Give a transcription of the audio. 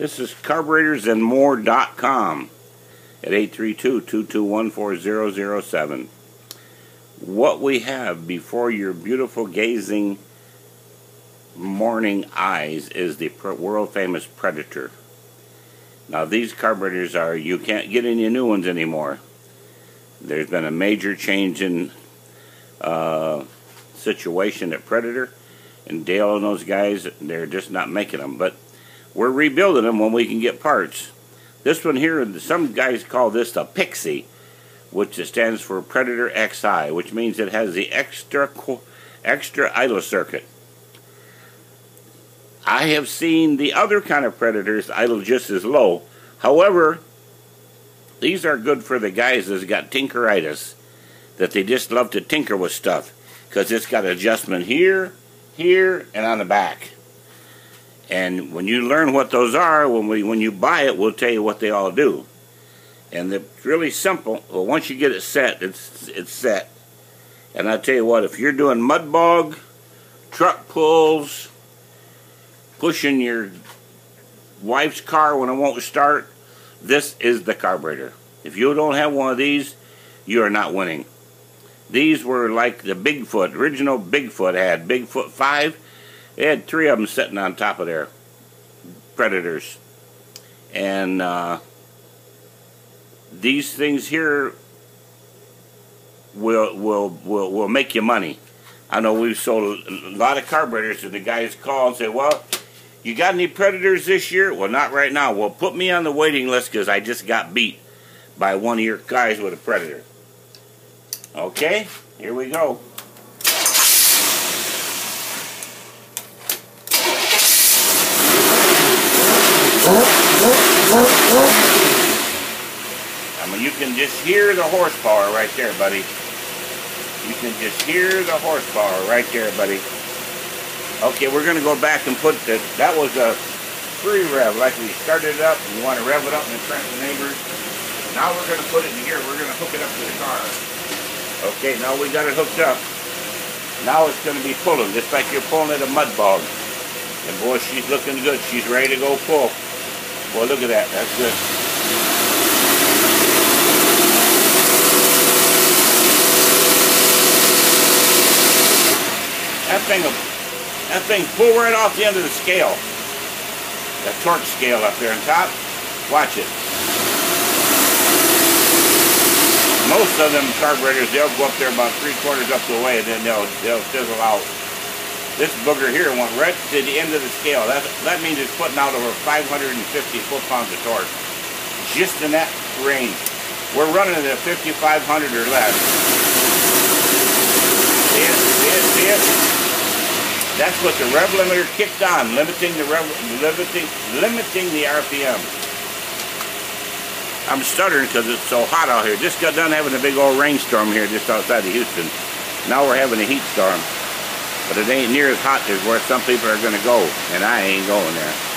This is carburetorsandmore.com at 832-221-4007. What we have before your beautiful gazing morning eyes is the world famous Predator. Now these carburetors are, you can't get any new ones anymore. There's been a major change in uh, situation at Predator and Dale and those guys, they're just not making them. But we're rebuilding them when we can get parts. This one here, some guys call this the Pixie, which stands for Predator XI, which means it has the extra extra idle circuit. I have seen the other kind of Predators idle just as low. However, these are good for the guys that's got tinkeritis, that they just love to tinker with stuff, because it's got adjustment here, here, and on the back. And when you learn what those are, when we when you buy it, we'll tell you what they all do. And they're really simple. Well, once you get it set, it's it's set. And I tell you what, if you're doing mud bog, truck pulls, pushing your wife's car when it won't start, this is the carburetor. If you don't have one of these, you are not winning. These were like the Bigfoot, original Bigfoot had Bigfoot 5 they had three of them sitting on top of their predators. And uh, these things here will, will, will, will make you money. I know we've sold a lot of carburetors and the guys call and say, well, you got any predators this year? Well, not right now. Well, put me on the waiting list because I just got beat by one of your guys with a predator. Okay, here we go. Mean, you can just hear the horsepower right there, buddy. You can just hear the horsepower right there, buddy. Okay, we're going to go back and put the, that was a free rev, like we started it up, and you want to rev it up in front the neighbors. Now we're going to put it in here, we're going to hook it up to the car. Okay, now we got it hooked up. Now it's going to be pulling, just like you're pulling at a mud bog. And boy, she's looking good. She's ready to go full. Well, look at that. That's good. Thing that thing pull right off the end of the scale. That torque scale up there on top. Watch it. Most of them carburetors, they'll go up there about three quarters up the way and then they'll, they'll fizzle out. This booger here went right to the end of the scale. That, that means it's putting out over 550 foot-pounds of torque. Just in that range. We're running at 5,500 or less. See it? See it? See it? That's what the rev limiter kicked on, limiting the rev, limiting, limiting the RPM. I'm stuttering because it's so hot out here. Just got done having a big old rainstorm here just outside of Houston. Now we're having a heat storm. But it ain't near as hot as where some people are going to go, and I ain't going there.